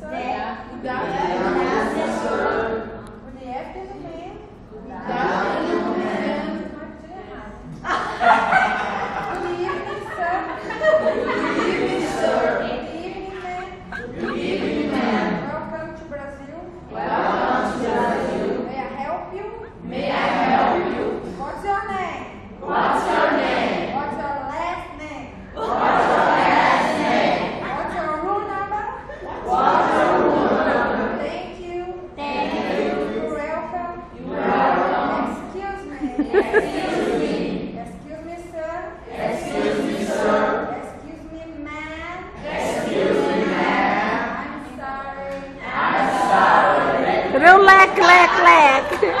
Zé. Zé. Excuse me, sir. Excuse me, sir. Excuse me, ma'am. Excuse me, ma'am. I'm sorry. I'm sorry. Relax, relax, relax.